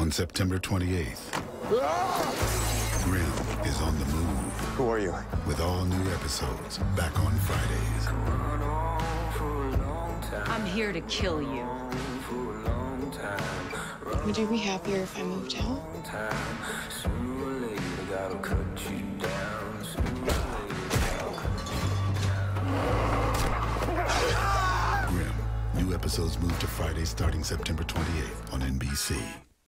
on September 28th. Grimm is on the move. Who are you? With all new episodes back on Fridays. I'm here to kill you. Would you be happier if I moved out? Grimm. New episodes move to Friday starting September 28th on NBC.